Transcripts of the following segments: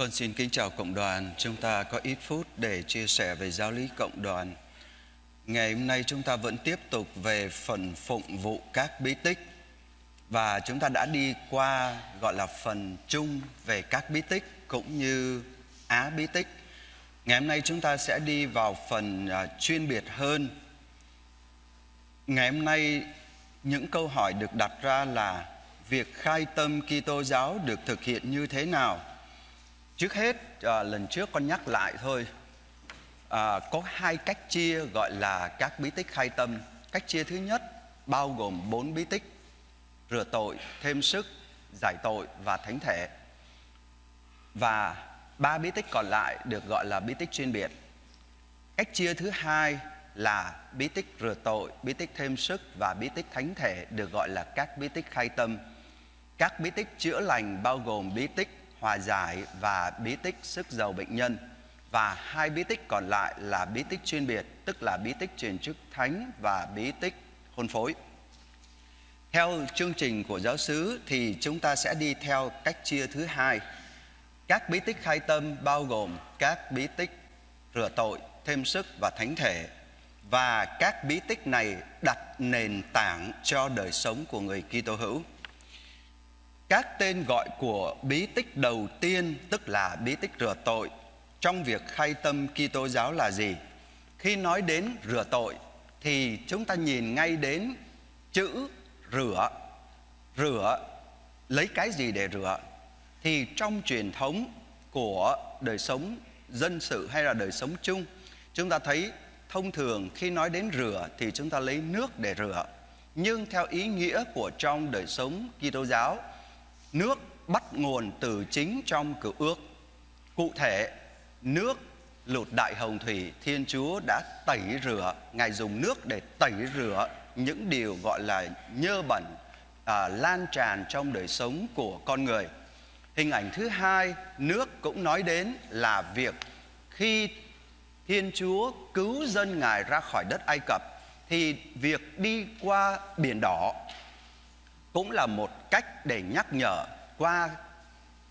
Con xin kính chào cộng đoàn. Chúng ta có ít phút để chia sẻ về giáo lý cộng đoàn. Ngày hôm nay chúng ta vẫn tiếp tục về phần phụng vụ các bí tích và chúng ta đã đi qua gọi là phần chung về các bí tích cũng như á bí tích. Ngày hôm nay chúng ta sẽ đi vào phần uh, chuyên biệt hơn. Ngày hôm nay những câu hỏi được đặt ra là việc khai tâm Kitô giáo được thực hiện như thế nào? Trước hết à, lần trước con nhắc lại thôi. À, Có hai cách chia gọi là các bí tích khai tâm. Cách chia thứ nhất bao gồm bốn bí tích Rửa tội, thêm sức, giải tội và thánh thể. Và ba bí tích còn lại được gọi là bí tích chuyên biệt. Cách chia thứ hai là bí tích rửa tội, bí tích thêm sức và bí tích thánh thể được gọi là các bí tích khai tâm. Các bí tích chữa lành bao gồm bí tích hòa giải và bí tích sức giàu bệnh nhân. Và hai bí tích còn lại là bí tích chuyên biệt, tức là bí tích truyền chức thánh và bí tích hôn phối. Theo chương trình của giáo sứ thì chúng ta sẽ đi theo cách chia thứ hai. Các bí tích khai tâm bao gồm các bí tích rửa tội, thêm sức và thánh thể. Và các bí tích này đặt nền tảng cho đời sống của người Kitô hữu các tên gọi của bí tích đầu tiên tức là bí tích rửa tội trong việc khai tâm Kitô giáo là gì? Khi nói đến rửa tội thì chúng ta nhìn ngay đến chữ rửa. Rửa lấy cái gì để rửa? Thì trong truyền thống của đời sống dân sự hay là đời sống chung, chúng ta thấy thông thường khi nói đến rửa thì chúng ta lấy nước để rửa. Nhưng theo ý nghĩa của trong đời sống Kitô giáo Nước bắt nguồn từ chính trong cựu ước. Cụ thể nước lụt đại hồng thủy Thiên Chúa đã tẩy rửa Ngài dùng nước để tẩy rửa những điều gọi là nhơ bẩn à, lan tràn trong đời sống của con người. Hình ảnh thứ hai nước cũng nói đến là việc khi Thiên Chúa cứu dân Ngài ra khỏi đất Ai Cập Thì việc đi qua biển đỏ cũng là một cách để nhắc nhở qua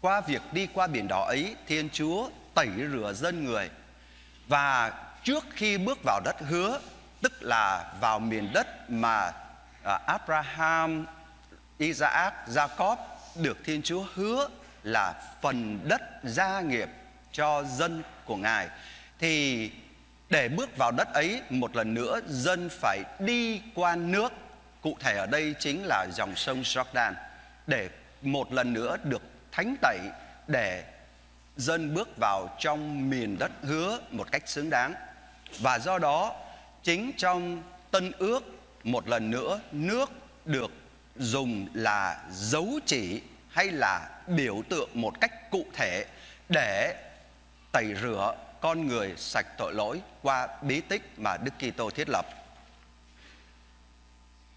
qua việc đi qua biển đỏ ấy Thiên Chúa tẩy rửa dân người. Và trước khi bước vào đất hứa tức là vào miền đất mà à, Abraham, Isaac, Jacob được Thiên Chúa hứa là phần đất gia nghiệp cho dân của Ngài thì để bước vào đất ấy một lần nữa dân phải đi qua nước. Cụ thể ở đây chính là dòng sông Jordan để một lần nữa được thánh tẩy để dân bước vào trong miền đất hứa một cách xứng đáng. Và do đó, chính trong tân ước, một lần nữa nước được dùng là dấu chỉ hay là biểu tượng một cách cụ thể để tẩy rửa con người sạch tội lỗi qua bí tích mà Đức Kitô thiết lập.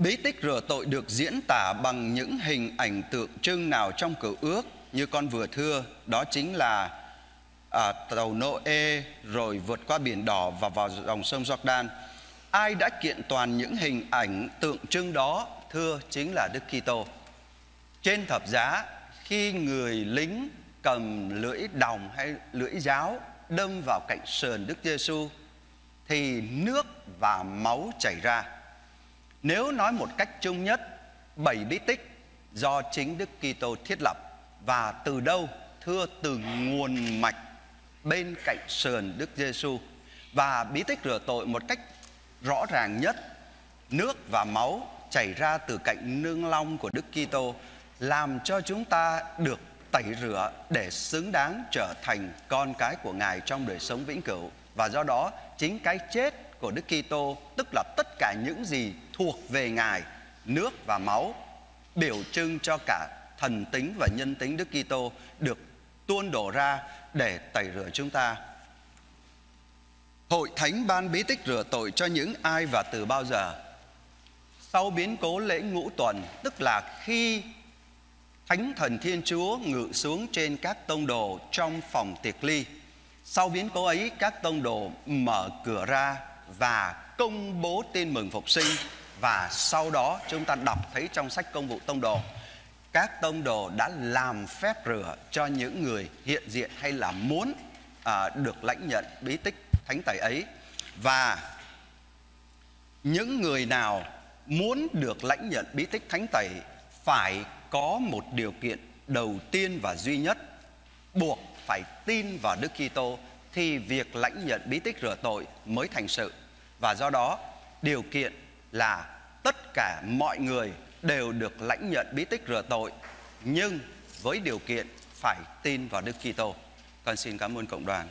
Bí tích rửa tội được diễn tả bằng những hình ảnh tượng trưng nào trong cựu ước như con vừa thưa đó chính là à, tàu Noe rồi vượt qua biển đỏ và vào dòng sông Jordan. Ai đã kiện toàn những hình ảnh tượng trưng đó thưa chính là Đức Kitô. Trên thập giá khi người lính cầm lưỡi đồng hay lưỡi giáo đâm vào cạnh sườn Đức Giêsu thì nước và máu chảy ra nếu nói một cách chung nhất, bảy bí tích do chính Đức Kitô thiết lập và từ đâu? Thưa từ nguồn mạch bên cạnh sườn Đức Giêsu và bí tích rửa tội một cách rõ ràng nhất, nước và máu chảy ra từ cạnh nương long của Đức Kitô làm cho chúng ta được tẩy rửa để xứng đáng trở thành con cái của Ngài trong đời sống vĩnh cửu và do đó chính cái chết của Đức Kitô tức là tất cả những gì thuộc về Ngài, nước và máu biểu trưng cho cả thần tính và nhân tính Đức Kitô được tuôn đổ ra để tẩy rửa chúng ta. Hội thánh ban bí tích rửa tội cho những ai và từ bao giờ? Sau biến cố lễ ngũ tuần, tức là khi Thánh thần Thiên Chúa ngự xuống trên các tông đồ trong phòng tiệc ly. Sau biến cố ấy, các tông đồ mở cửa ra và công bố tin mừng phục sinh. Và sau đó chúng ta đọc thấy trong sách công vụ tông đồ các tông đồ đã làm phép rửa cho những người hiện diện hay là muốn à, được lãnh nhận bí tích thánh tẩy ấy. Và những người nào muốn được lãnh nhận bí tích thánh tẩy phải có một điều kiện đầu tiên và duy nhất buộc phải tin vào Đức Kitô thì việc lãnh nhận bí tích rửa tội mới thành sự và do đó, điều kiện là tất cả mọi người đều được lãnh nhận bí tích rửa tội, nhưng với điều kiện phải tin vào Đức Kitô. Con xin cảm ơn cộng đoàn.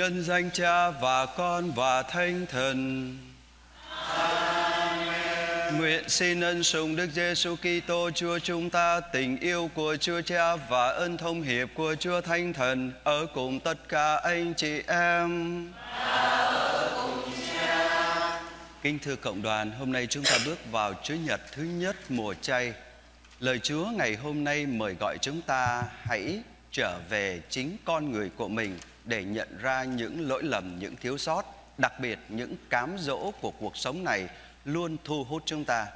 Nhân danh Cha và Con và Thánh Thần. Amen. Nguyện xin ân sủng Đức Giêsu Kitô Chúa chúng ta, tình yêu của Chúa Cha và ân thông hiệp của Chúa Thánh Thần ở cùng tất cả anh chị em. Kính thưa cộng đoàn, hôm nay chúng ta bước vào Chúa Nhật thứ nhất mùa chay. Lời Chúa ngày hôm nay mời gọi chúng ta hãy trở về chính con người của mình để nhận ra những lỗi lầm, những thiếu sót, đặc biệt những cám dỗ của cuộc sống này luôn thu hút chúng ta.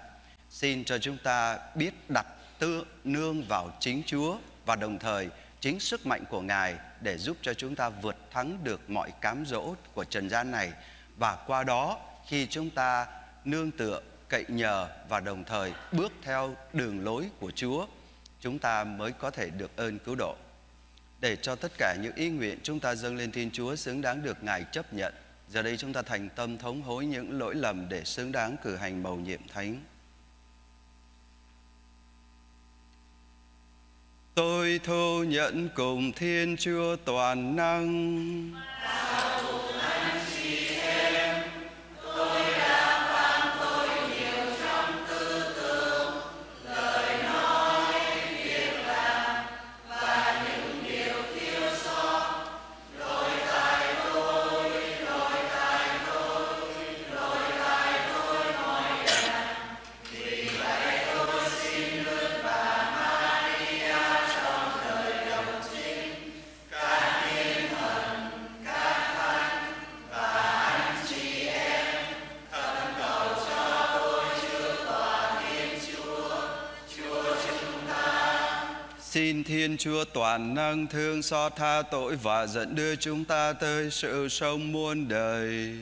Xin cho chúng ta biết đặt tư nương vào chính Chúa và đồng thời chính sức mạnh của Ngài để giúp cho chúng ta vượt thắng được mọi cám dỗ của trần gian này và qua đó khi chúng ta nương tựa cậy nhờ và đồng thời bước theo đường lối của Chúa chúng ta mới có thể được ơn cứu độ để cho tất cả những ý nguyện chúng ta dâng lên Thiên Chúa xứng đáng được Ngài chấp nhận. Giờ đây chúng ta thành tâm thống hối những lỗi lầm để xứng đáng cử hành bầu nhiệm thánh. Tôi thu nhận cùng Thiên Chúa toàn năng. Xin Thiên Chúa toàn năng thương xót tha tội và dẫn đưa chúng ta tới sự sống muôn đời.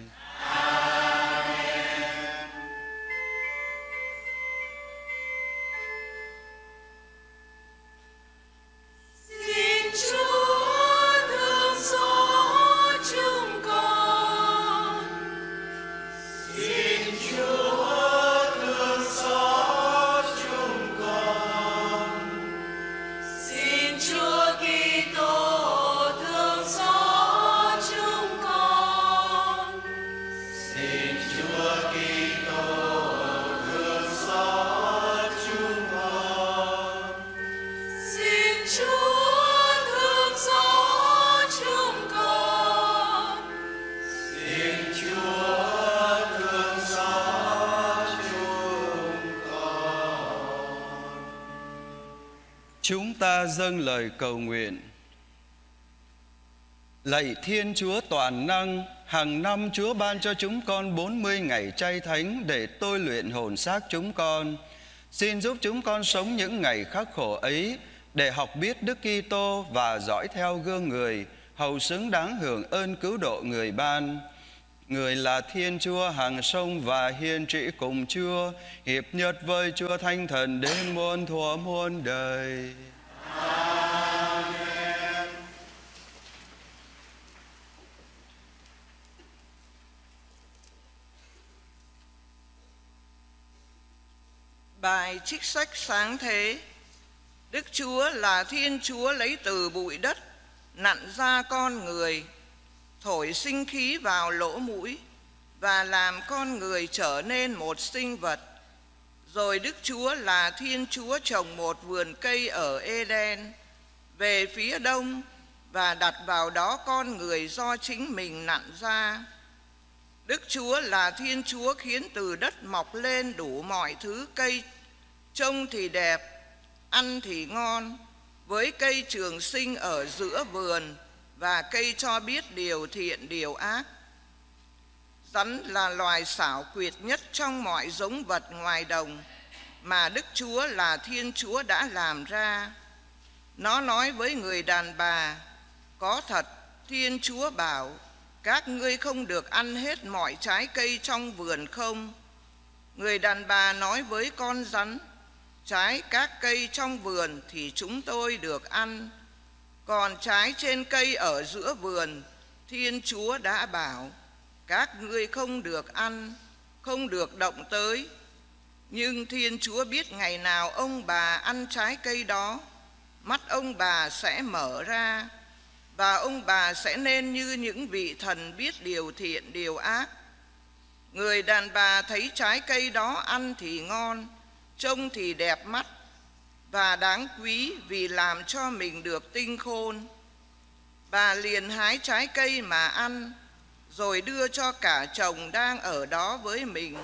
Lời cầu nguyện. Lạy Thiên Chúa toàn năng, hàng năm Chúa ban cho chúng con 40 ngày chay thánh để tôi luyện hồn xác chúng con. Xin giúp chúng con sống những ngày khắc khổ ấy để học biết Đức Kitô và dõi theo gương người, hầu xứng đáng hưởng ơn cứu độ người ban. Người là Thiên Chúa hàng sông và hiên trị cùng Chúa, hiệp nhất với Chúa Thánh Thần đến muôn thuở muôn đời. Bài trích sách sáng thế Đức Chúa là Thiên Chúa lấy từ bụi đất, nặn ra con người, thổi sinh khí vào lỗ mũi và làm con người trở nên một sinh vật. Rồi Đức Chúa là Thiên Chúa trồng một vườn cây ở Eden, về phía đông và đặt vào đó con người do chính mình nặn ra. Đức Chúa là Thiên Chúa khiến từ đất mọc lên đủ mọi thứ cây, trông thì đẹp, ăn thì ngon, với cây trường sinh ở giữa vườn và cây cho biết điều thiện điều ác. Rắn là loài xảo quyệt nhất trong mọi giống vật ngoài đồng mà Đức Chúa là Thiên Chúa đã làm ra. Nó nói với người đàn bà, có thật Thiên Chúa bảo, các ngươi không được ăn hết mọi trái cây trong vườn không? Người đàn bà nói với con rắn, trái các cây trong vườn thì chúng tôi được ăn. Còn trái trên cây ở giữa vườn thiên chúa đã bảo các ngươi không được ăn không được động tới. Nhưng thiên chúa biết ngày nào ông bà ăn trái cây đó mắt ông bà sẽ mở ra và ông bà sẽ nên như những vị thần biết điều thiện điều ác người đàn bà thấy trái cây đó ăn thì ngon trông thì đẹp mắt và đáng quý vì làm cho mình được tinh khôn. Bà liền hái trái cây mà ăn, rồi đưa cho cả chồng đang ở đó với mình.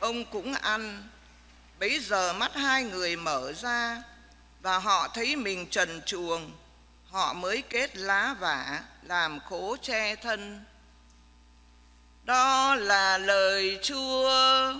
Ông cũng ăn. Bấy giờ mắt hai người mở ra, và họ thấy mình trần truồng. Họ mới kết lá vả, làm khố che thân. Đó là lời Chúa.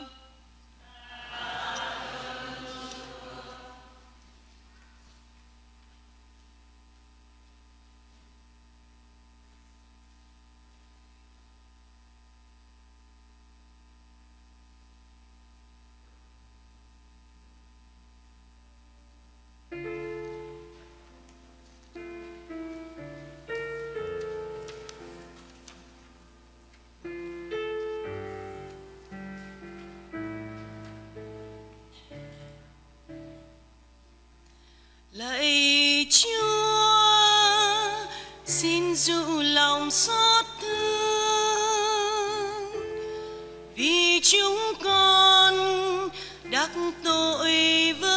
lạy chúa xin dụ lòng xót thương. Vì chúng con đắc tội với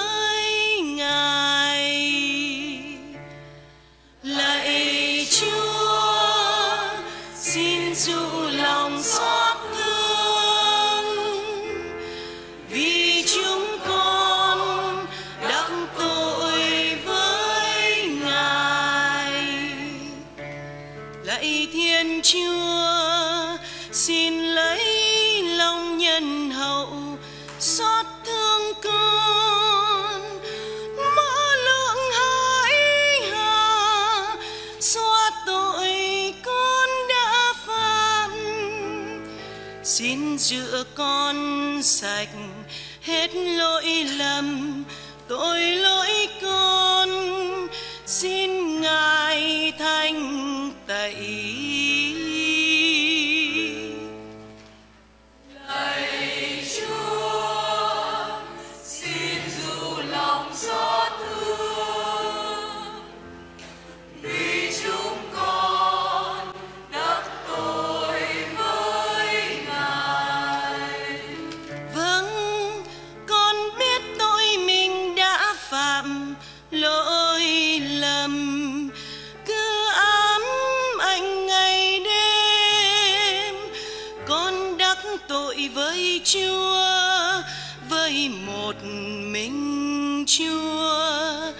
một mình chúa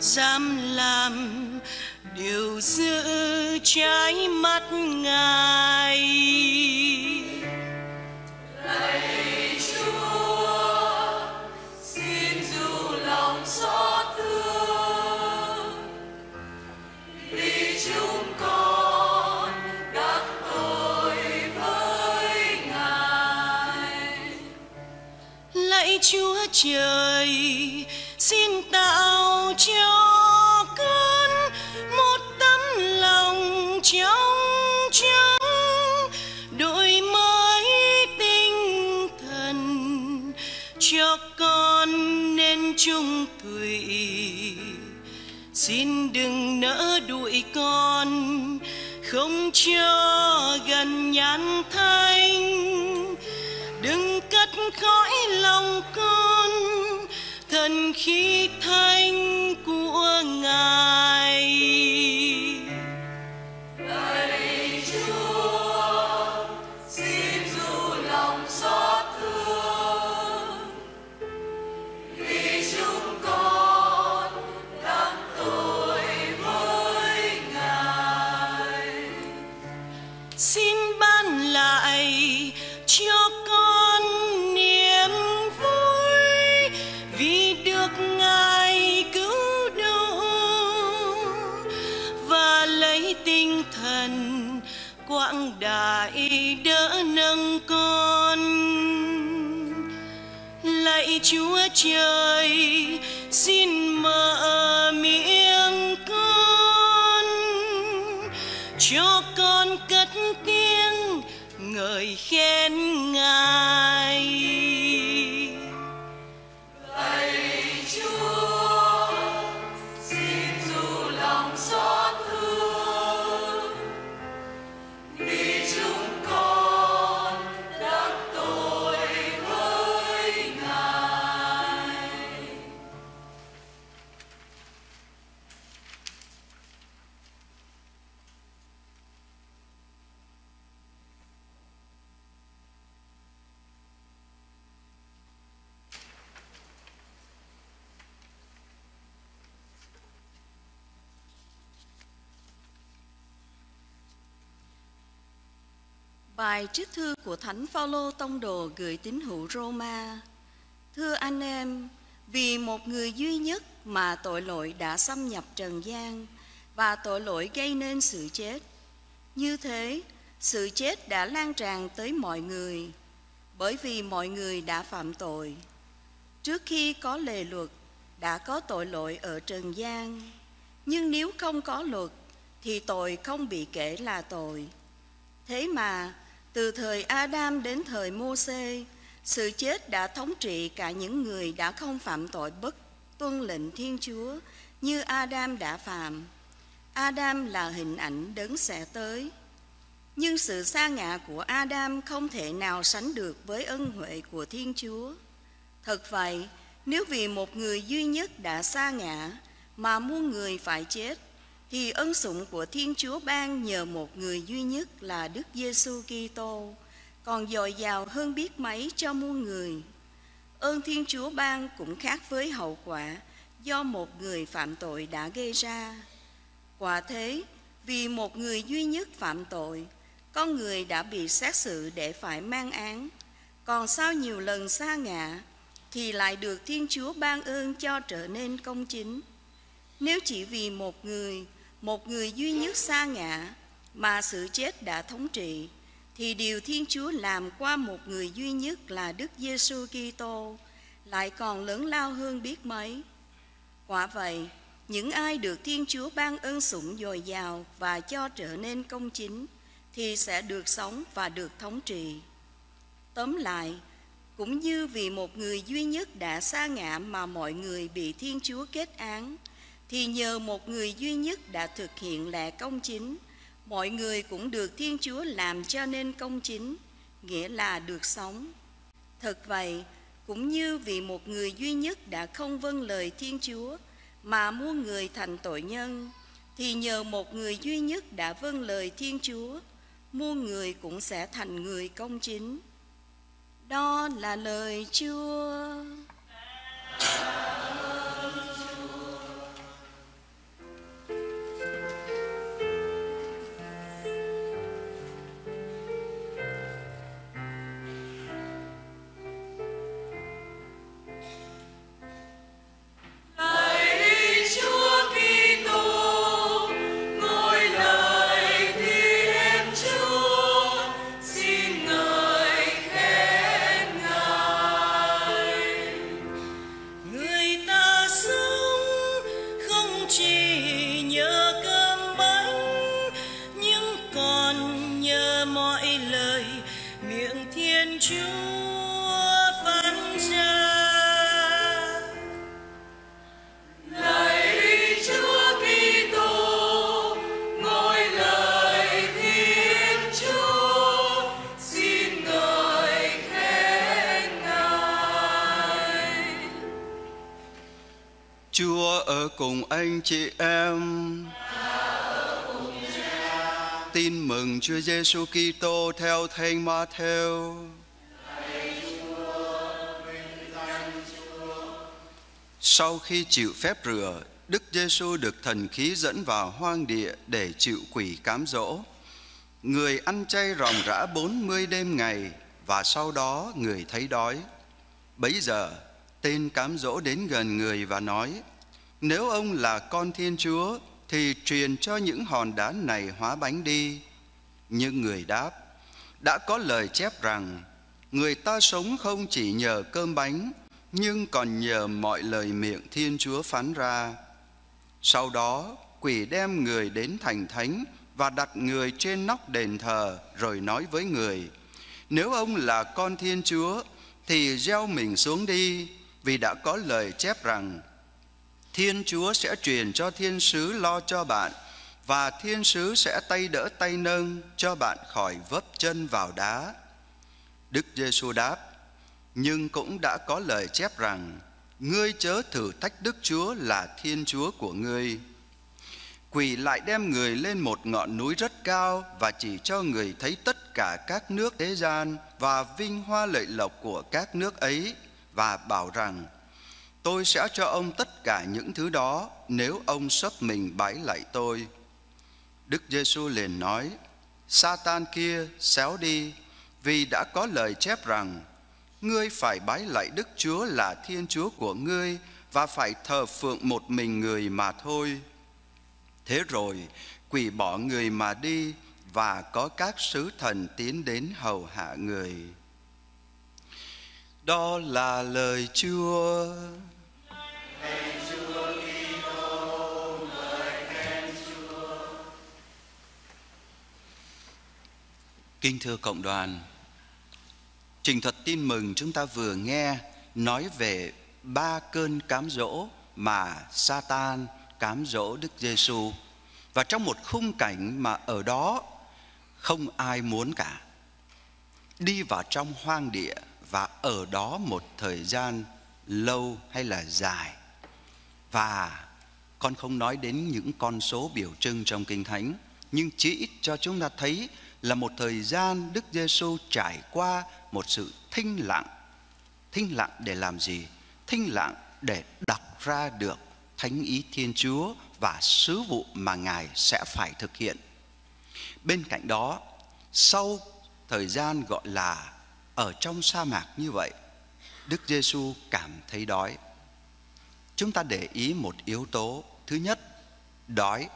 dám làm điều giữ trái mắt ngài. Trời. Xin tạo cho con một tấm lòng trong trắng đổi mới tinh thần. Cho con nên trung thủy xin đừng nỡ đuổi con, không cho gần nhàn thanh. Đừng cất khỏi lòng con thần khí thánh của ngài. Lạy chúa trời xin mở miệng con cho con cất tiếng ngợi khen ngài. Bài trích thư của Thánh Phaolô tông đồ gửi tín hữu Roma. Thưa anh em, vì một người duy nhất mà tội lỗi đã xâm nhập trần gian và tội lỗi gây nên sự chết. Như thế, sự chết đã lan tràn tới mọi người bởi vì mọi người đã phạm tội. Trước khi có lề luật, đã có tội lỗi ở trần gian. Nhưng nếu không có luật, thì tội không bị kể là tội. Thế mà, từ thời Adam đến thời Môsê, sự chết đã thống trị cả những người đã không phạm tội bất tuân lệnh Thiên Chúa như Adam đã phạm. Adam là hình ảnh đấng sẽ tới. Nhưng sự sa ngã của Adam không thể nào sánh được với ân huệ của Thiên Chúa. Thật vậy, nếu vì một người duy nhất đã sa ngã mà muôn người phải chết, thì ân sủng của Thiên Chúa ban nhờ một người duy nhất là Đức Giêsu Kitô còn dồi dào hơn biết mấy cho muôn người. Ơn Thiên Chúa ban cũng khác với hậu quả do một người phạm tội đã gây ra. Quả thế, vì một người duy nhất phạm tội, con người đã bị xét xử để phải mang án. Còn sau nhiều lần xa ngã, thì lại được Thiên Chúa ban ơn cho trở nên công chính. Nếu chỉ vì một người, một người duy nhất xa ngã mà sự chết đã thống trị, thì điều Thiên Chúa làm qua một người duy nhất là Đức Giêsu Kitô lại còn lớn lao hơn biết mấy. Quả vậy, những ai được Thiên Chúa ban ơn sủng dồi dào và cho trở nên công chính thì sẽ được sống và được thống trị. Tóm lại, cũng như vì một người duy nhất đã xa ngã mà mọi người bị Thiên Chúa kết án, thì nhờ một người duy nhất đã thực hiện lẽ công chính, mọi người cũng được Thiên Chúa làm cho nên công chính, nghĩa là được sống. Thật vậy, cũng như vì một người duy nhất đã không vâng lời Thiên Chúa mà muôn người thành tội nhân, thì nhờ một người duy nhất đã vâng lời Thiên Chúa, muôn người cũng sẽ thành người công chính. Đó là lời Chúa. Ở cùng anh chị em. Tin mừng Chúa Giêsu Kitô theo Thánh Ma-theo. Sau khi chịu phép rửa, Đức Giêsu được thần khí dẫn vào hoang địa để chịu quỷ cám dỗ. Người ăn chay ròng rã 40 đêm ngày và sau đó người thấy đói. Bấy giờ, tên cám dỗ đến gần người và nói: nếu ông là con Thiên Chúa thì truyền cho những hòn đá này hóa bánh đi. Nhưng người đáp: Đã có lời chép rằng người ta sống không chỉ nhờ cơm bánh nhưng còn nhờ mọi lời miệng Thiên Chúa phán ra. Sau đó, quỷ đem người đến thành thánh và đặt người trên nóc đền thờ rồi nói với người: Nếu ông là con Thiên Chúa thì gieo mình xuống đi, vì đã có lời chép rằng Thiên Chúa sẽ truyền cho thiên sứ lo cho bạn, và thiên sứ sẽ tay đỡ tay nâng cho bạn khỏi vấp chân vào đá. Đức Giêsu đáp: Nhưng cũng đã có lời chép rằng, ngươi chớ thử thách Đức Chúa là Thiên Chúa của ngươi. Quỷ lại đem người lên một ngọn núi rất cao và chỉ cho người thấy tất cả các nước thế gian và vinh hoa lợi lộc của các nước ấy và bảo rằng tôi sẽ cho ông tất cả những thứ đó nếu ông sắp mình bái lạy tôi. Đức Giêsu liền nói: Satan kia xéo đi, vì đã có lời chép rằng ngươi phải bái lạy Đức Chúa là Thiên Chúa của ngươi và phải thờ phượng một mình người mà thôi. Thế rồi quỷ bỏ người mà đi và có các sứ thần tiến đến hầu hạ người. Đó là lời Chúa. Kinh thưa cộng đoàn, trình thuật tin mừng chúng ta vừa nghe nói về ba cơn cám dỗ mà Satan cám dỗ Đức Giêsu và trong một khung cảnh mà ở đó không ai muốn cả. Đi vào trong hoang địa và ở đó một thời gian lâu hay là dài. Và con không nói đến những con số biểu trưng trong Kinh Thánh, nhưng chỉ cho chúng ta thấy là một thời gian Đức Giêsu trải qua một sự thinh lặng. Thinh lặng để làm gì? Thinh lặng để đọc ra được thánh ý Thiên Chúa và sứ vụ mà Ngài sẽ phải thực hiện. Bên cạnh đó, sau thời gian gọi là ở trong sa mạc như vậy, Đức Giêsu cảm thấy đói. Chúng ta để ý một yếu tố, thứ nhất, đói.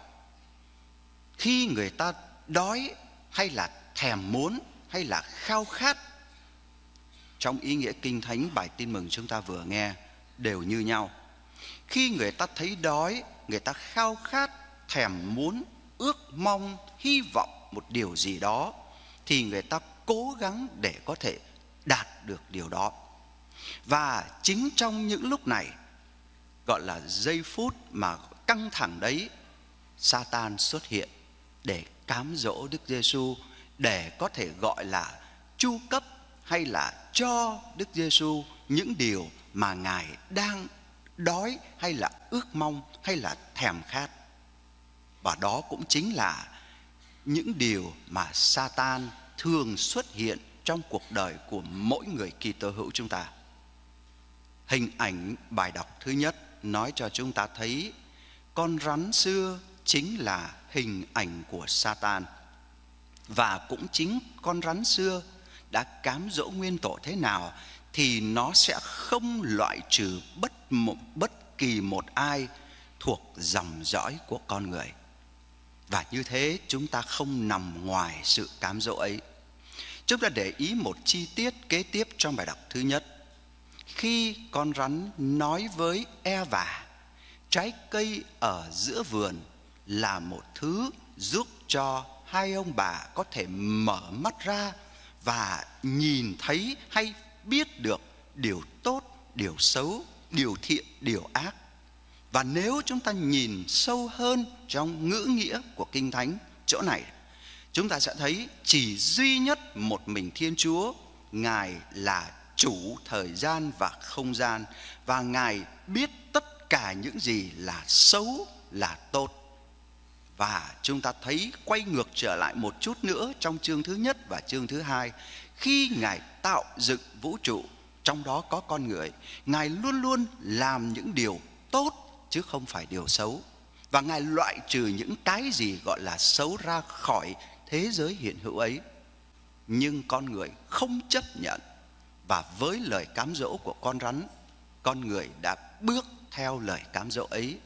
Khi người ta đói hay là thèm muốn, hay là khao khát. Trong ý nghĩa kinh thánh, bài tin mừng chúng ta vừa nghe đều như nhau. Khi người ta thấy đói, người ta khao khát, thèm muốn, ước mong, hy vọng một điều gì đó, thì người ta cố gắng để có thể đạt được điều đó. Và chính trong những lúc này, gọi là giây phút mà căng thẳng đấy, Satan xuất hiện để cám dỗ Đức Giêsu để có thể gọi là chu cấp hay là cho Đức Giêsu những điều mà Ngài đang đói hay là ước mong hay là thèm khát. Và đó cũng chính là những điều mà Satan thường xuất hiện trong cuộc đời của mỗi người Kitô hữu chúng ta. Hình ảnh bài đọc thứ nhất nói cho chúng ta thấy, con rắn xưa chính là hình ảnh của Satan. Và cũng chính con rắn xưa đã cám dỗ nguyên tổ thế nào thì nó sẽ không loại trừ bất một, bất kỳ một ai thuộc dòng dõi của con người. Và như thế chúng ta không nằm ngoài sự cám dỗ ấy. Chúng ta để ý một chi tiết kế tiếp trong bài đọc thứ nhất. Khi con rắn nói với Eva, trái cây ở giữa vườn là một thứ giúp cho hai ông bà có thể mở mắt ra và nhìn thấy hay biết được điều tốt, điều xấu, điều thiện, điều ác. Và nếu chúng ta nhìn sâu hơn trong ngữ nghĩa của Kinh Thánh chỗ này, chúng ta sẽ thấy chỉ duy nhất một mình Thiên Chúa, Ngài là chủ thời gian và không gian và Ngài biết tất cả những gì là xấu, là tốt. Và chúng ta thấy quay ngược trở lại một chút nữa trong chương thứ nhất và chương thứ hai. Khi Ngài tạo dựng vũ trụ, trong đó có con người, Ngài luôn luôn làm những điều tốt chứ không phải điều xấu. Và Ngài loại trừ những cái gì gọi là xấu ra khỏi thế giới hiện hữu ấy. Nhưng con người không chấp nhận và với lời cám dỗ của con rắn, con người đã bước theo lời cám dỗ ấy.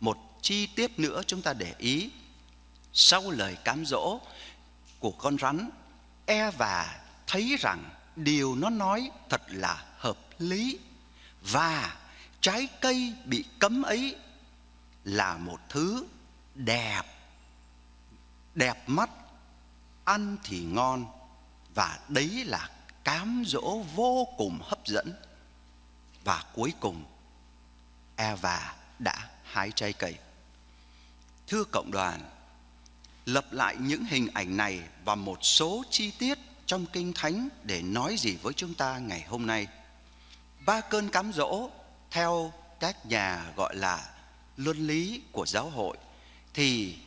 Một chi tiết nữa chúng ta để ý, sau lời cám dỗ của con rắn, Eva thấy rằng điều nó nói thật là hợp lý và trái cây bị cấm ấy là một thứ đẹp. Đẹp mắt ăn thì ngon và đấy là cám dỗ vô cùng hấp dẫn. Và cuối cùng Eva đã hái trái cây thưa cộng đoàn, lập lại những hình ảnh này và một số chi tiết trong kinh thánh để nói gì với chúng ta ngày hôm nay ba cơn cám dỗ theo các nhà gọi là luân lý của giáo hội thì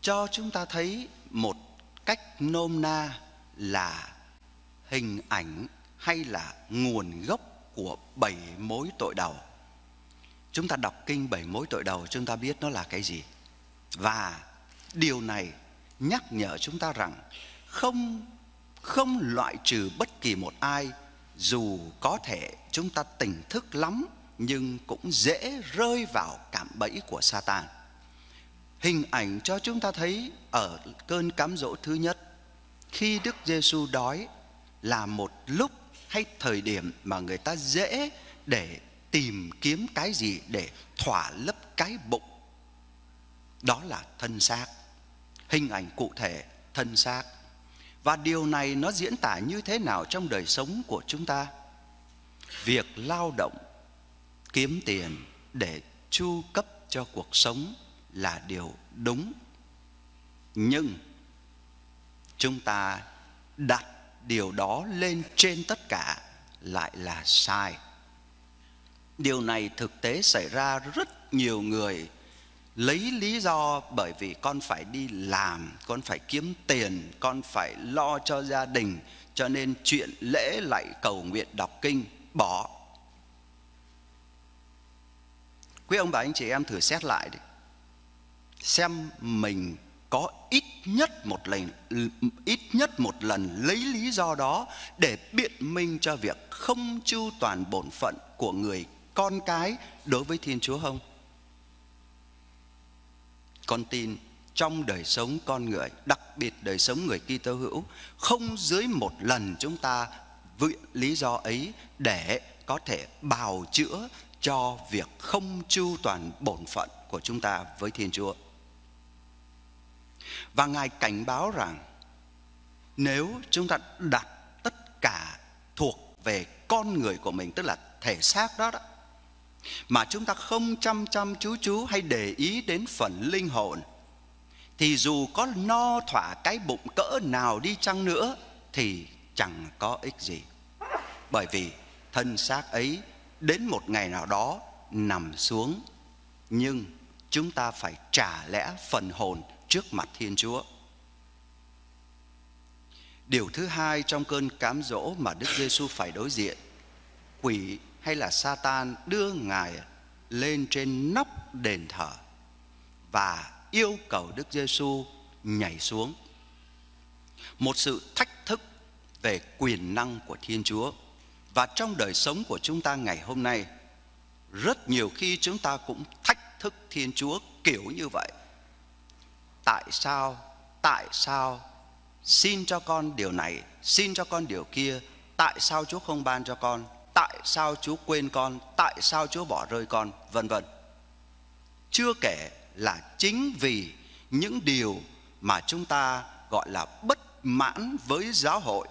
cho chúng ta thấy một cách nôm na là hình ảnh hay là nguồn gốc của bảy mối tội đầu. Chúng ta đọc kinh bảy mối tội đầu, chúng ta biết nó là cái gì. Và điều này nhắc nhở chúng ta rằng không không loại trừ bất kỳ một ai, dù có thể chúng ta tỉnh thức lắm, nhưng cũng dễ rơi vào cạm bẫy của Satan. Hình ảnh cho chúng ta thấy ở cơn cám dỗ thứ nhất, khi Đức Giêsu đói là một lúc hay thời điểm mà người ta dễ để tìm kiếm cái gì để thỏa lấp cái bụng. Đó là thân xác. Hình ảnh cụ thể, thân xác. Và điều này nó diễn tả như thế nào trong đời sống của chúng ta? Việc lao động, kiếm tiền để chu cấp cho cuộc sống là điều đúng nhưng chúng ta đặt điều đó lên trên tất cả lại là sai điều này thực tế xảy ra rất nhiều người lấy lý do bởi vì con phải đi làm, con phải kiếm tiền, con phải lo cho gia đình, cho nên chuyện lễ lại cầu nguyện đọc kinh, bỏ quý ông bà anh chị em thử xét lại đi xem mình có ít nhất một lần, ít nhất một lần lấy lý do đó để biện minh cho việc không chu toàn bổn phận của người con cái đối với Thiên Chúa không? Con tin trong đời sống con người, đặc biệt đời sống người Kitô hữu, không dưới một lần chúng ta viện lý do ấy để có thể bào chữa cho việc không chu toàn bổn phận của chúng ta với Thiên Chúa. Và Ngài cảnh báo rằng nếu chúng ta đặt tất cả thuộc về con người của mình, tức là thể xác đó đó, mà chúng ta không chăm chăm chú chú hay để ý đến phần linh hồn, thì dù có no thỏa cái bụng cỡ nào đi chăng nữa thì chẳng có ích gì. Bởi vì thân xác ấy đến một ngày nào đó nằm xuống nhưng chúng ta phải trả lẽ phần hồn trước mặt Thiên Chúa. Điều thứ hai trong cơn cám dỗ mà Đức Giêsu phải đối diện, quỷ hay là Satan đưa ngài lên trên nóc đền thờ và yêu cầu Đức Giêsu nhảy xuống. Một sự thách thức về quyền năng của Thiên Chúa và trong đời sống của chúng ta ngày hôm nay rất nhiều khi chúng ta cũng thách thức Thiên Chúa kiểu như vậy. Tại sao? Tại sao? Xin cho con điều này, xin cho con điều kia. Tại sao Chúa không ban cho con? Tại sao Chúa quên con? Tại sao Chúa bỏ rơi con? Vân vân. Chưa kể là chính vì những điều mà chúng ta gọi là bất mãn với giáo hội,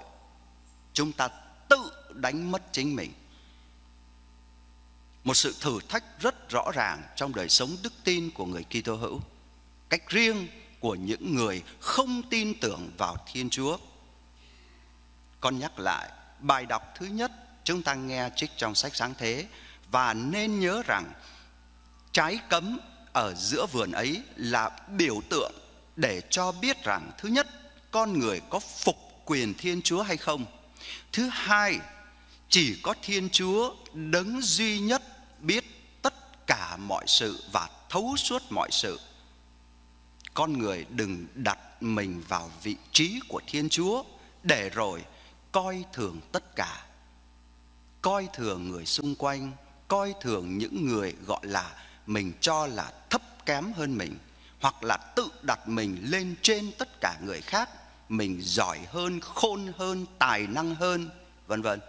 chúng ta tự đánh mất chính mình một sự thử thách rất rõ ràng trong đời sống đức tin của người Kitô hữu cách riêng của những người không tin tưởng vào Thiên Chúa con nhắc lại bài đọc thứ nhất chúng ta nghe trích trong sách sáng thế và nên nhớ rằng trái cấm ở giữa vườn ấy là biểu tượng để cho biết rằng thứ nhất con người có phục quyền Thiên Chúa hay không. Thứ hai, chỉ có Thiên Chúa đấng duy nhất biết tất cả mọi sự và thấu suốt mọi sự. Con người đừng đặt mình vào vị trí của Thiên Chúa để rồi coi thường tất cả. Coi thường người xung quanh, coi thường những người gọi là mình cho là thấp kém hơn mình hoặc là tự đặt mình lên trên tất cả người khác mình giỏi hơn khôn hơn tài năng hơn vân vân.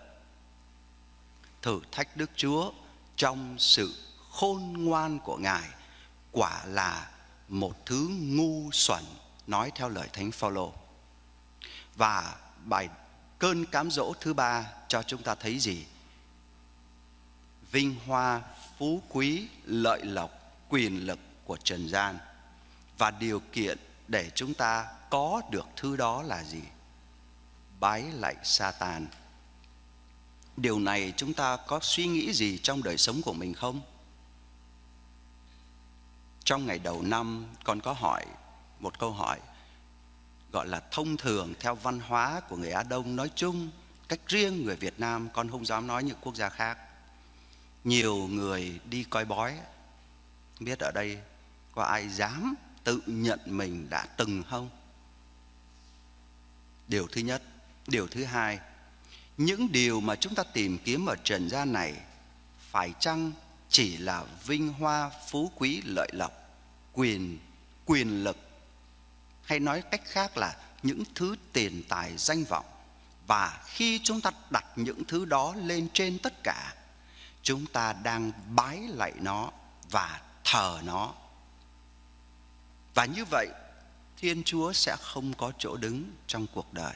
Thử thách đức chúa trong sự khôn ngoan của ngài quả là một thứ ngu xuẩn nói theo lời thánh phaolô. Và bài cơn cám dỗ thứ ba cho chúng ta thấy gì? Vinh hoa, phú quý, lợi lộc, quyền lực của trần gian. Và điều kiện để chúng ta có được thứ đó là gì? Bái lạy Satan. Điều này chúng ta có suy nghĩ gì trong đời sống của mình không? Trong ngày đầu năm, con có hỏi một câu hỏi, gọi là thông thường theo văn hóa của người Á Đông nói chung, cách riêng người Việt Nam, con không dám nói những quốc gia khác nhiều người đi coi bói. Biết ở đây có ai dám tự nhận mình đã từng không? Điều thứ nhất, điều thứ hai, những điều mà chúng ta tìm kiếm ở trần gian này phải chăng chỉ là vinh hoa, phú quý, lợi lộc, quyền quyền lực? Hay nói cách khác là những thứ tiền tài danh vọng? Và khi chúng ta đặt những thứ đó lên trên tất cả chúng ta đang bái lạy nó và thờ nó. Và như vậy, thiên chúa sẽ không có chỗ đứng trong cuộc đời.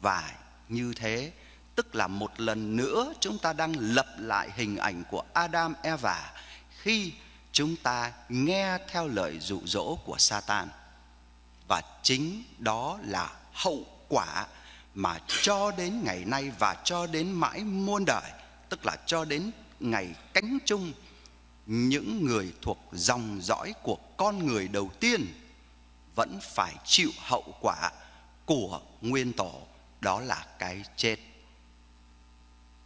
Và như thế, tức là một lần nữa chúng ta đang lập lại hình ảnh của adam, eva khi chúng ta nghe theo lời dụ dỗ của satan. Và chính đó là hậu quả mà cho đến ngày nay và cho đến mãi muôn đời tức là cho đến ngày cánh chung, những người thuộc dòng dõi của con người đầu tiên vẫn phải chịu hậu quả của nguyên tổ đó là cái chết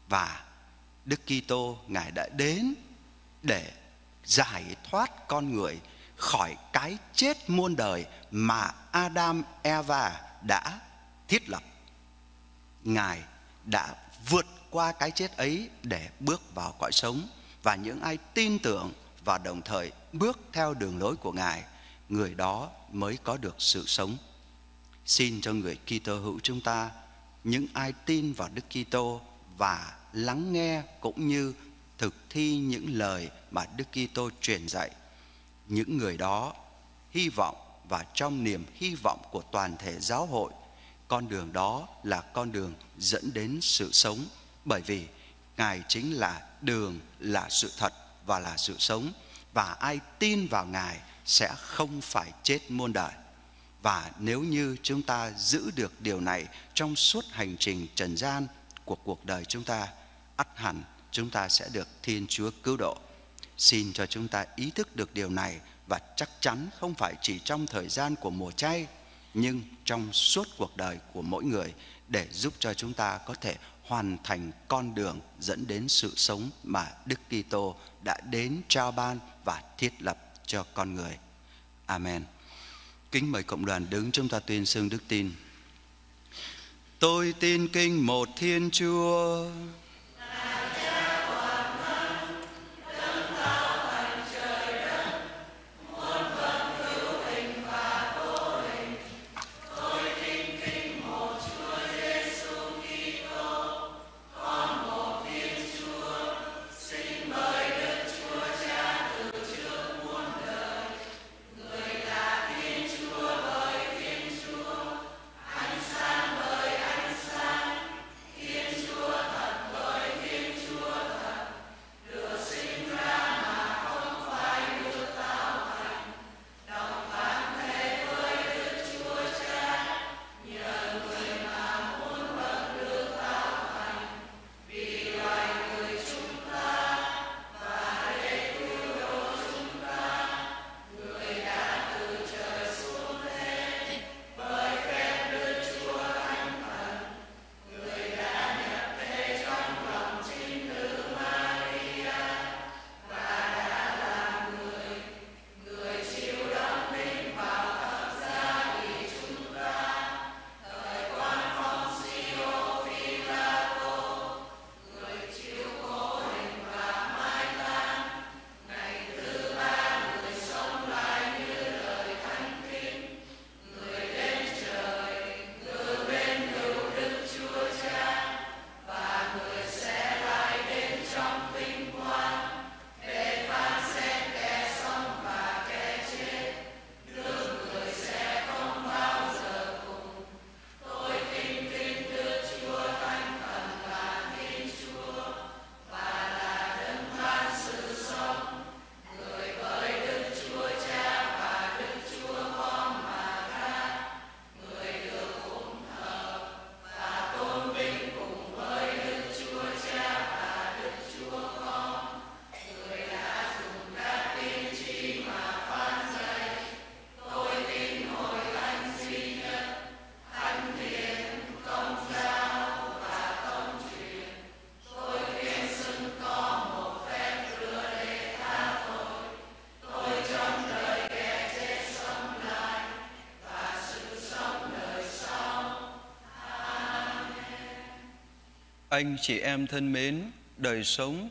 và Đức Kitô, ngài đã đến để giải thoát con người khỏi cái chết muôn đời mà Adam, Eva đã thiết lập. Ngài đã vượt qua cái chết ấy để bước vào cõi sống và những ai tin tưởng và đồng thời bước theo đường lối của Ngài, người đó mới có được sự sống. Xin cho người Kitô hữu chúng ta, những ai tin vào Đức Kitô và lắng nghe cũng như thực thi những lời mà Đức Kitô truyền dạy, những người đó hy vọng và trong niềm hy vọng của toàn thể giáo hội, con đường đó là con đường dẫn đến sự sống bởi vì Ngài chính là đường, là sự thật và là sự sống và ai tin vào Ngài sẽ không phải chết muôn đời. Và nếu như chúng ta giữ được điều này trong suốt hành trình trần gian của cuộc đời chúng ta, ắt hẳn chúng ta sẽ được Thiên Chúa cứu độ. Xin cho chúng ta ý thức được điều này và chắc chắn không phải chỉ trong thời gian của mùa chay, nhưng trong suốt cuộc đời của mỗi người để giúp cho chúng ta có thể hoàn thành con đường dẫn đến sự sống mà Đức Kitô đã đến trao ban và thiết lập cho con người. Amen. Kính mời cộng đoàn đứng, chúng ta tuyên xưng đức tin. Tôi tin kinh một Thiên Chúa. Anh chị em thân mến, đời sống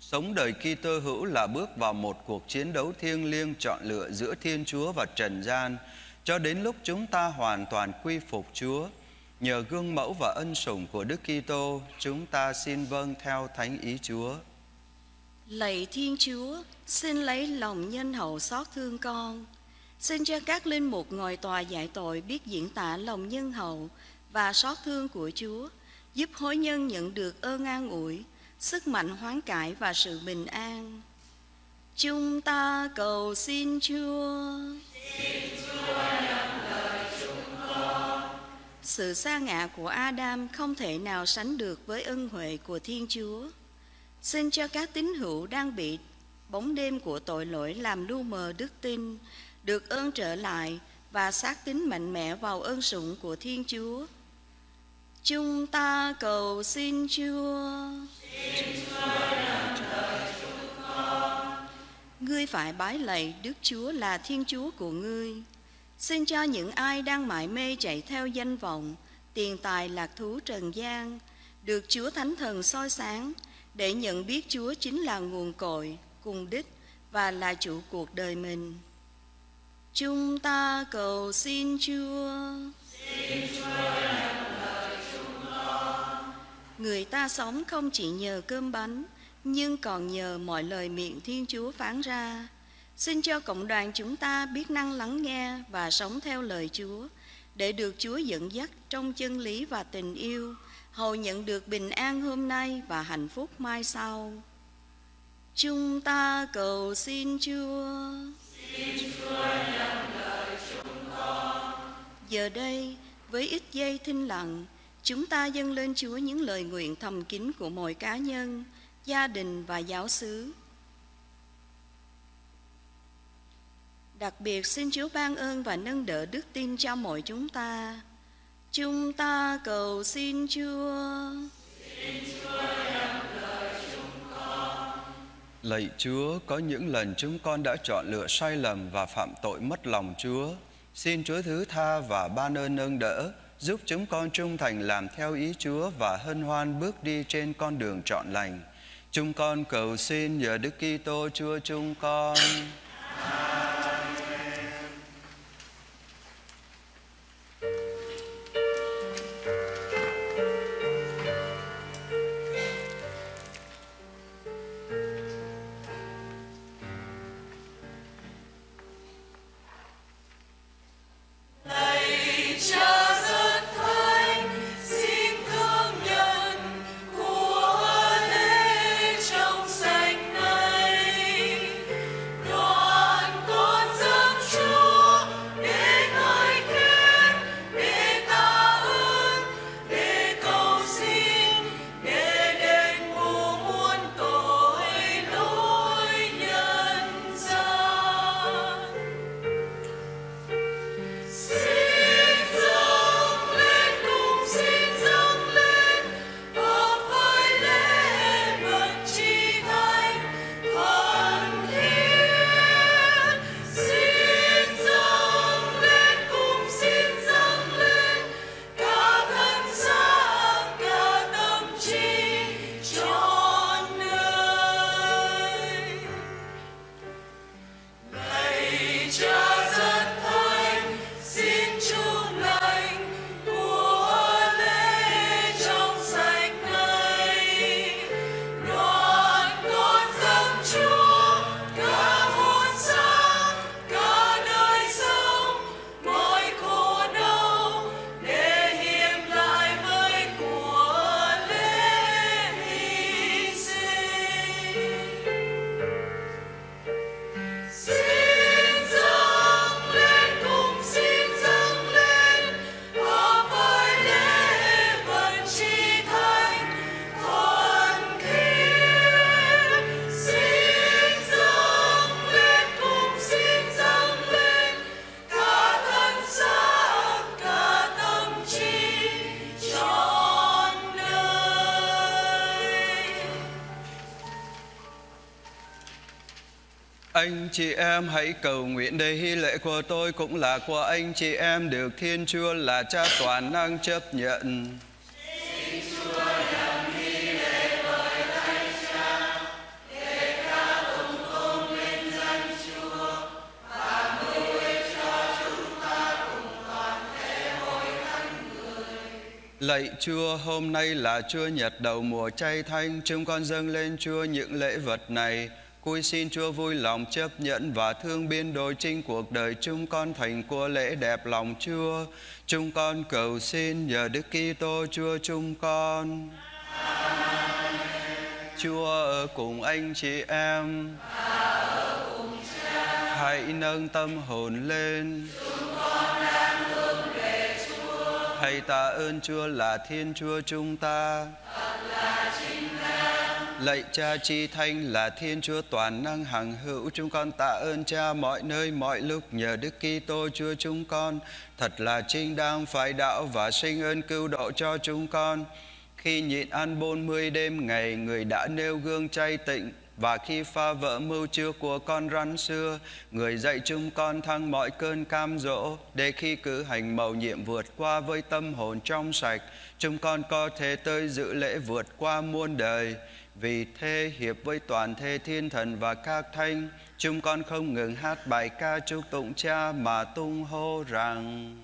sống đời Kitô hữu là bước vào một cuộc chiến đấu thiêng liêng chọn lựa giữa Thiên Chúa và trần gian cho đến lúc chúng ta hoàn toàn quy phục Chúa. Nhờ gương mẫu và ân sủng của Đức Kitô, chúng ta xin vâng theo thánh ý Chúa. Lạy Thiên Chúa, xin lấy lòng nhân hậu xót thương con. Xin cho các linh mục ngồi tòa giải tội biết diễn tả lòng nhân hậu và xót thương của Chúa, giúp hối nhân nhận được ơn an ủi, sức mạnh hoán cải và sự bình an. Chúng ta cầu xin Chúa. Sự xa ngã của Adam không thể nào sánh được với ân huệ của Thiên Chúa. Xin cho các tín hữu đang bị bóng đêm của tội lỗi làm lu mờ đức tin, được ơn trở lại và xác tín mạnh mẽ vào ơn sủng của Thiên Chúa. Chúng ta cầu xin Chúa. Ngươi phải bái lạy Đức Chúa là Thiên Chúa của ngươi. Xin cho những ai đang mải mê chạy theo danh vọng, tiền tài lạc thú trần gian, được Chúa Thánh Thần soi sáng để nhận biết Chúa chính là nguồn cội, cùng đích và là chủ cuộc đời mình. Chúng ta cầu xin Chúa. Người ta sống không chỉ nhờ cơm bánh, nhưng còn nhờ mọi lời miệng Thiên Chúa phán ra. Xin cho cộng đoàn chúng ta biết năng lắng nghe và sống theo lời Chúa, để được Chúa dẫn dắt trong chân lý và tình yêu, hầu nhận được bình an hôm nay và hạnh phúc mai sau. Chúng ta cầu xin Chúa. Xin chúa nghe lời chúng ta. Giờ đây, với ít giây thinh lặng, chúng ta dâng lên Chúa những lời nguyện thầm kín của mỗi cá nhân, gia đình và giáo xứ. Đặc biệt xin Chúa ban ơn và nâng đỡ đức tin cho mỗi chúng ta. Chúng ta cầu xin Chúa. Lạy Chúa, có những lần chúng con đã chọn lựa sai lầm và phạm tội mất lòng Chúa. Xin Chúa thứ tha và ban ơn nâng đỡ, giúp chúng con trung thành làm theo ý Chúa và hân hoan bước đi trên con đường trọn lành. Chúng con cầu xin nhờ Đức Kitô Chúa chúng con. Amen. anh chị em hãy cầu nguyện đây. Lễ của tôi cũng là của anh chị em. Được Thiên Chúa là Cha toàn năng chấp nhận. Lạy Chúa, hôm nay là Chúa Nhật đầu mùa chay thanh, chúng con dâng lên Chúa những lễ vật này. Cúi xin Chúa vui lòng chấp nhận và thương biên đổi trinh cuộc đời chúng con thành của lễ đẹp lòng Chúa. Chúng con cầu xin nhờ Đức Kitô, Chúa chúng con. Chúa ở cùng anh chị em. Hãy nâng tâm hồn lên. Hãy tạ ơn Chúa là Thiên Chúa chúng ta. Lạy Cha Chi Thanh là Thiên Chúa toàn năng hằng hữu, chúng con tạ ơn Cha mọi nơi mọi lúc nhờ Đức Kitô Chúa chúng con thật là chính đang phải đạo và sinh ơn cứu độ cho chúng con. Khi nhịn ăn 40 đêm ngày, người đã nêu gương chay tịnh và khi pha vỡ mưu chưa của con rắn xưa, người dạy chúng con thăng mọi cơn cam dỗ, để khi cử hành mầu nhiệm vượt qua với tâm hồn trong sạch, chúng con có thể tới dự lễ vượt qua muôn đời. Vì thế hiệp với toàn thể thiên thần và các thanh chúng con không ngừng hát bài ca chúc tụng cha mà tung hô rằng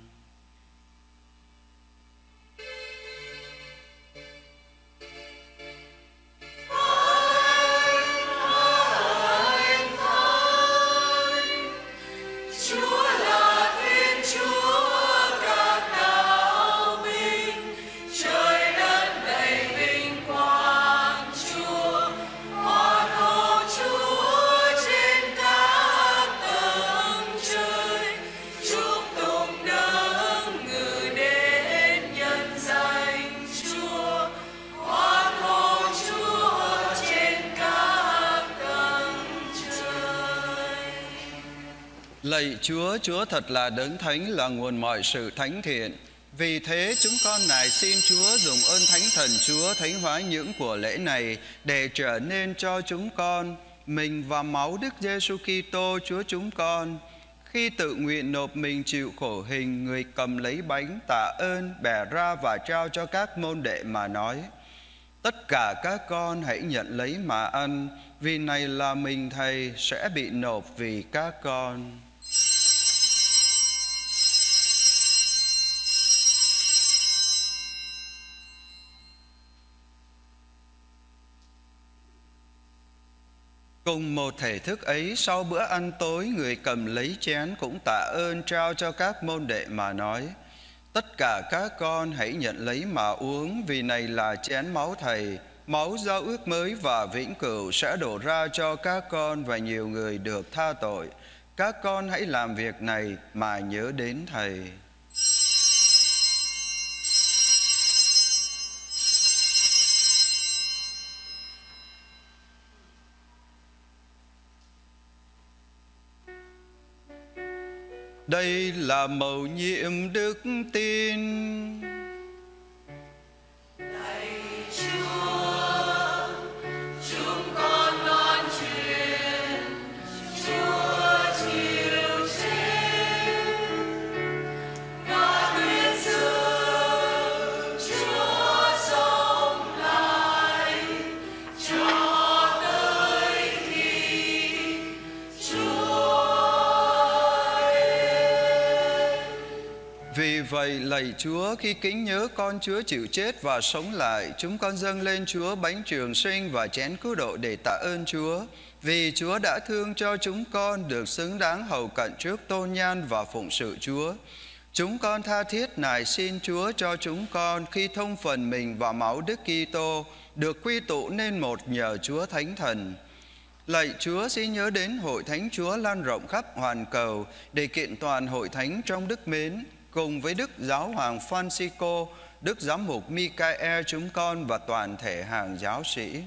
Lạy Chúa, Chúa thật là đấng thánh là nguồn mọi sự thánh thiện. Vì thế chúng con nài xin Chúa dùng ơn thánh thần Chúa thánh hóa những của lễ này để trở nên cho chúng con mình và máu Đức Giêsu Kitô Chúa chúng con. Khi tự nguyện nộp mình chịu khổ hình, người cầm lấy bánh tạ ơn, bẻ ra và trao cho các môn đệ mà nói. Tất cả các con hãy nhận lấy mà ăn, vì này là mình Thầy sẽ bị nộp vì các con. Cùng một thể thức ấy, sau bữa ăn tối, người cầm lấy chén cũng tạ ơn trao cho các môn đệ mà nói. Tất cả các con hãy nhận lấy mà uống, vì này là chén máu Thầy, máu giao ước mới và vĩnh cửu sẽ đổ ra cho các con và nhiều người được tha tội. Các con hãy làm việc này mà nhớ đến Thầy. Đây là mầu nhiệm đức tin. Vậy lạy Chúa, khi kính nhớ con Chúa chịu chết và sống lại, Chúng con dâng lên Chúa bánh trường sinh và chén cứu độ để tạ ơn Chúa. Vì Chúa đã thương cho chúng con được xứng đáng hầu cận trước tôn nhan và phụng sự Chúa. Chúng con tha thiết nài xin Chúa cho chúng con khi thông phần mình và máu Đức Kitô, được quy tụ nên một nhờ Chúa Thánh Thần. Lạy Chúa, xin nhớ đến hội thánh Chúa lan rộng khắp hoàn cầu để kiện toàn hội thánh trong đức mến cùng với Đức Giáo Hoàng Francisco, Đức Giám mục Michael chúng con và toàn thể hàng giáo sĩ.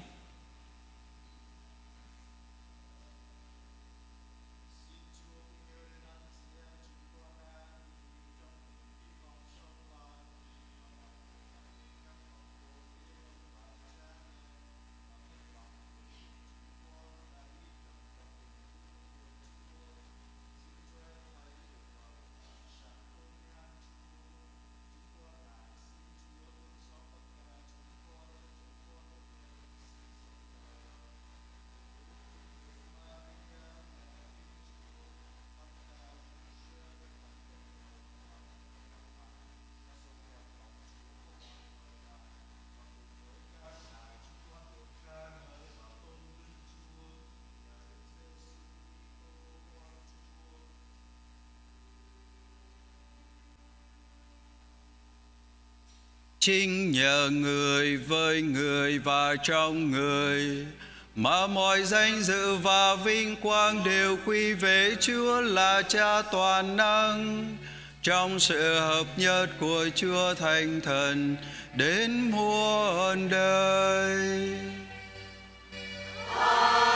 Chính nhờ người với người và trong người mà mọi danh dự và vinh quang đều quy về Chúa là Cha toàn năng trong sự hợp nhất của Chúa Thánh Thần đến muôn đời. Amen.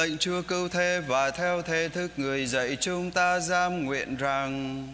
Lệnh Chúa cứu thế và theo thế thức người dạy chúng ta giam nguyện rằng.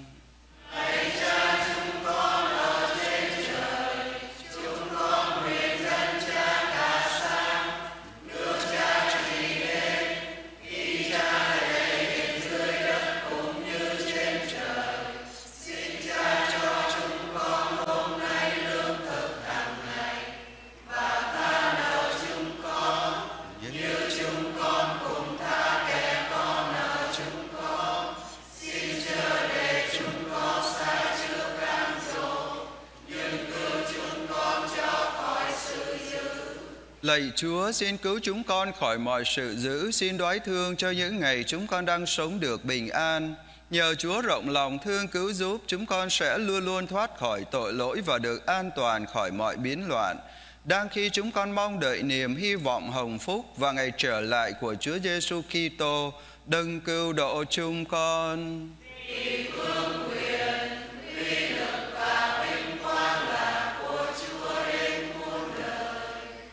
Lạy Chúa, xin cứu chúng con khỏi mọi sự dữ, Xin đoái thương cho những ngày chúng con đang sống được bình an. Nhờ Chúa rộng lòng thương cứu giúp, Chúng con sẽ luôn luôn thoát khỏi tội lỗi Và được an toàn khỏi mọi biến loạn. Đang khi chúng con mong đợi niềm hy vọng hồng phúc Và ngày trở lại của Chúa Giêsu Kitô, Đừng cứu độ chúng con.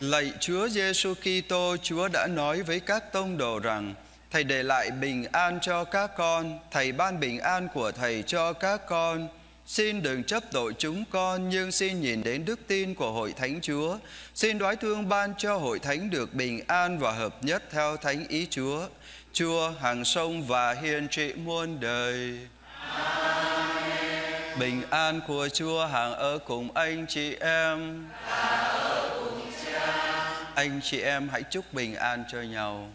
Lạy Chúa Giêsu Kitô, Chúa đã nói với các tông đồ rằng Thầy để lại bình an cho các con, Thầy ban bình an của Thầy cho các con. Xin đừng chấp tội chúng con, nhưng xin nhìn đến đức tin của Hội Thánh Chúa. Xin đoái thương ban cho Hội Thánh được bình an và hợp nhất theo Thánh ý Chúa. Chúa hàng sông và hiền trị muôn đời. Bình an của Chúa hàng ở cùng anh chị em. Anh chị em hãy chúc bình an cho nhau.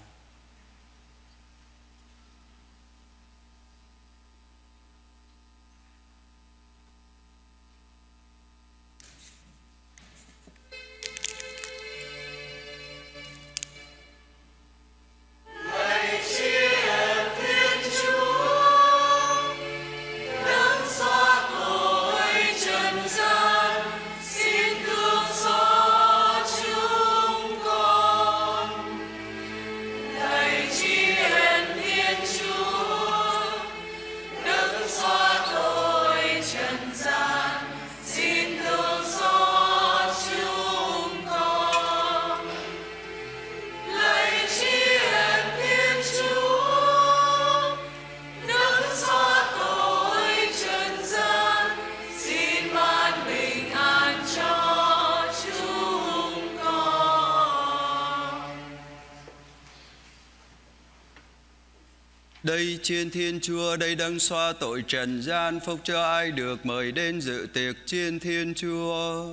Thiên chúa, đây đang xoa tội trần gian, phúc cho ai được mời đến dự tiệc chiên thiên chúa.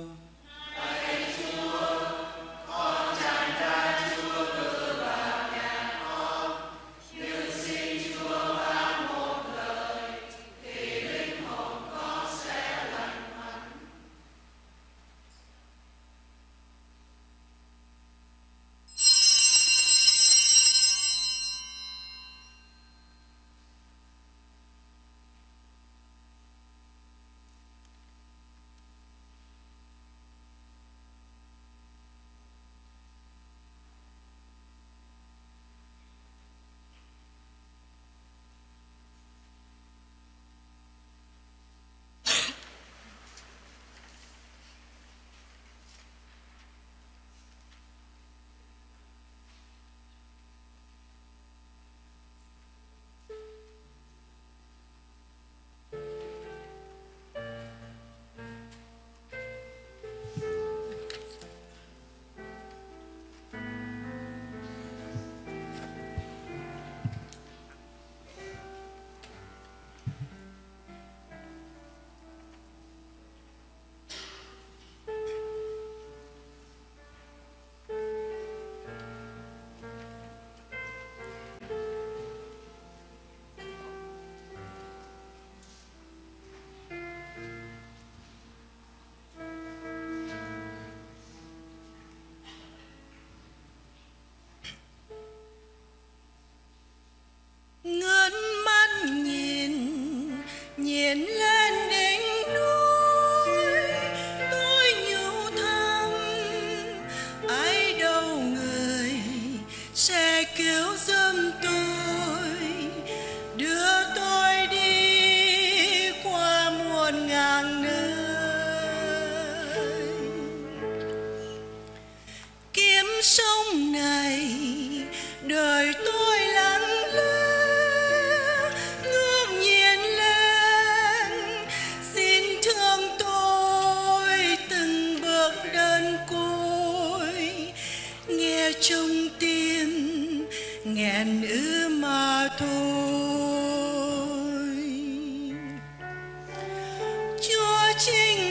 chính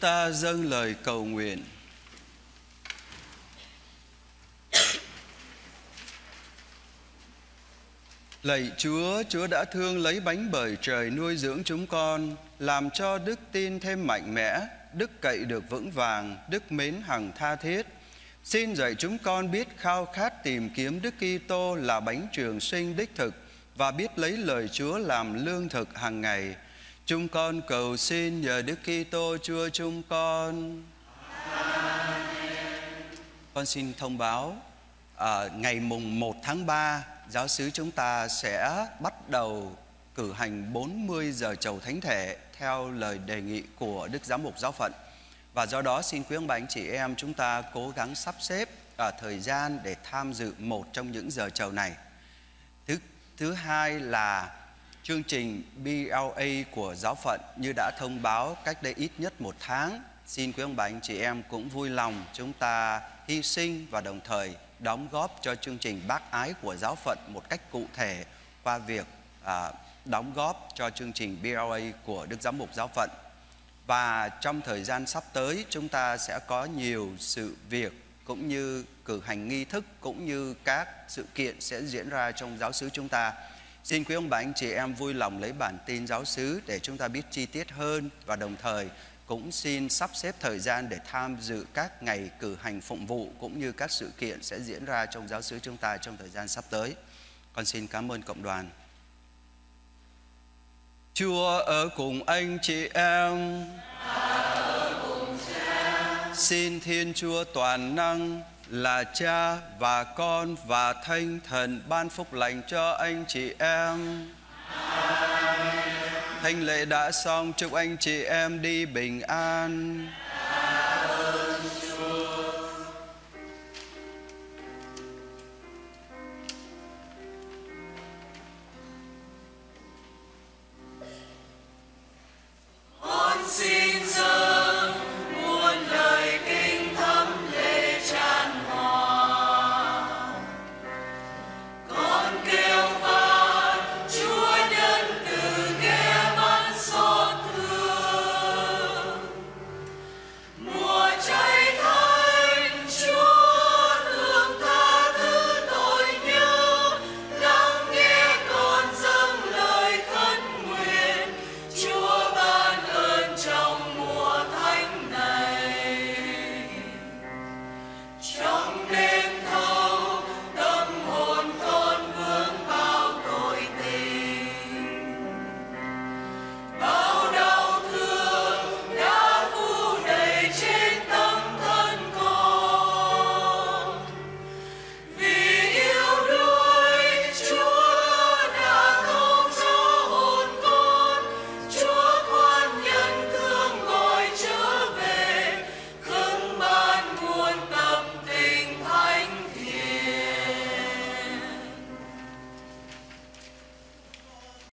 ta dâng lời cầu nguyện. Lạy Chúa, Chúa đã thương lấy bánh bởi trời nuôi dưỡng chúng con, làm cho đức tin thêm mạnh mẽ, đức cậy được vững vàng, đức mến hằng tha thiết. Xin dạy chúng con biết khao khát tìm kiếm Đức Kitô là bánh trường sinh đích thực và biết lấy lời Chúa làm lương thực hàng ngày. Chúng con cầu xin nhờ Đức Kitô Chúa chúng con. Con xin thông báo à, ngày mùng 1 tháng 3 giáo sứ chúng ta sẽ bắt đầu cử hành 40 giờ chầu thánh thể theo lời đề nghị của Đức Giám mục Giáo phận. Và do đó xin quý ông bà anh chị em chúng ta cố gắng sắp xếp à, thời gian để tham dự một trong những giờ chầu này. Thứ thứ hai là chương trình BLA của giáo phận như đã thông báo cách đây ít nhất một tháng. Xin quý ông bà anh chị em cũng vui lòng chúng ta hy sinh và đồng thời đóng góp cho chương trình bác ái của giáo phận một cách cụ thể qua việc à, đóng góp cho chương trình BLA của Đức Giám mục Giáo phận. Và trong thời gian sắp tới chúng ta sẽ có nhiều sự việc cũng như cử hành nghi thức cũng như các sự kiện sẽ diễn ra trong giáo xứ chúng ta. Xin quý ông bà anh chị em vui lòng lấy bản tin giáo sứ để chúng ta biết chi tiết hơn và đồng thời cũng xin sắp xếp thời gian để tham dự các ngày cử hành phụng vụ cũng như các sự kiện sẽ diễn ra trong giáo sứ chúng ta trong thời gian sắp tới. Con xin cảm ơn cộng đoàn. Chúa ở cùng anh chị em. Xin Thiên Chúa toàn năng là Cha và Con và Thánh Thần ban phúc lành cho anh chị em. Thánh lễ đã xong, chúc anh chị em đi bình an.